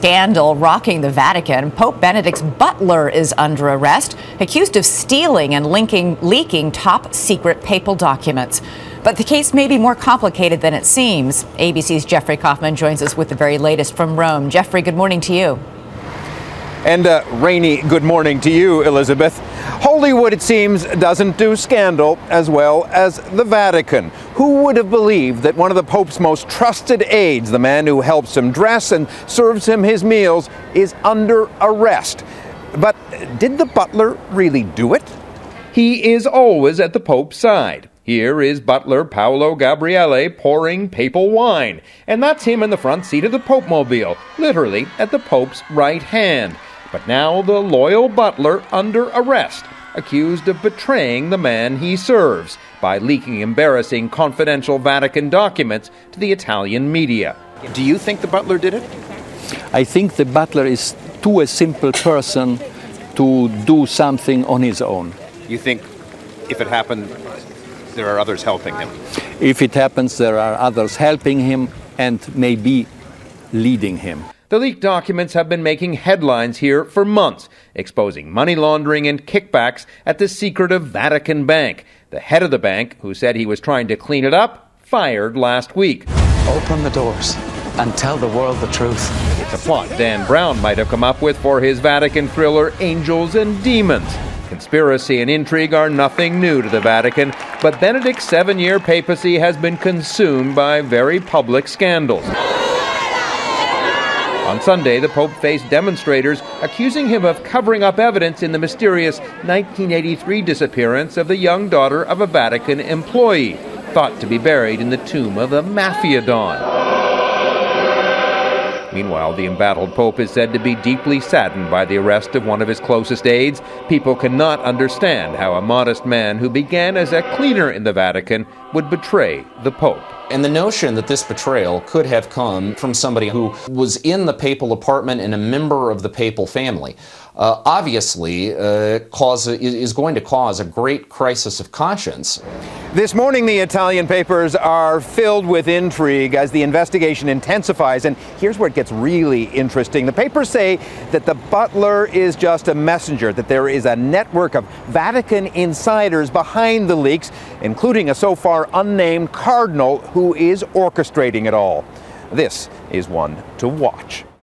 scandal rocking the Vatican. Pope Benedict's butler is under arrest, accused of stealing and linking, leaking top secret papal documents. But the case may be more complicated than it seems. ABC's Jeffrey Kofman joins us with the very latest from Rome. Jeffrey, good morning to you. And a uh, rainy good morning to you, Elizabeth. Hollywood, it seems, doesn't do scandal as well as the Vatican. Who would have believed that one of the Pope's most trusted aides, the man who helps him dress and serves him his meals, is under arrest? But did the butler really do it? He is always at the Pope's side. Here is butler Paolo Gabriele pouring papal wine, and that's him in the front seat of the Pope Mobile, literally at the Pope's right hand. But now the loyal butler under arrest, accused of betraying the man he serves by leaking embarrassing confidential Vatican documents to the Italian media. Do you think the butler did it? I think the butler is too a simple person to do something on his own. You think if it happened, there are others helping him? If it happens, there are others helping him and maybe leading him. The leaked documents have been making headlines here for months, exposing money laundering and kickbacks at the secretive Vatican Bank. The head of the bank, who said he was trying to clean it up, fired last week. Open the doors and tell the world the truth. It's a plot Dan Brown might have come up with for his Vatican thriller Angels and Demons. Conspiracy and intrigue are nothing new to the Vatican, but Benedict's seven year papacy has been consumed by very public scandals. On Sunday, the Pope faced demonstrators accusing him of covering up evidence in the mysterious 1983 disappearance of the young daughter of a Vatican employee, thought to be buried in the tomb of a mafia don. Meanwhile, the embattled Pope is said to be deeply saddened by the arrest of one of his closest aides. People cannot understand how a modest man who began as a cleaner in the Vatican would betray the Pope. And the notion that this betrayal could have come from somebody who was in the papal apartment and a member of the papal family uh, obviously uh, cause, is going to cause a great crisis of conscience. This morning, the Italian papers are filled with intrigue as the investigation intensifies. And here's where it gets really interesting. The papers say that the butler is just a messenger, that there is a network of Vatican insiders behind the leaks, including a so far unnamed cardinal who is orchestrating it all. This is one to watch.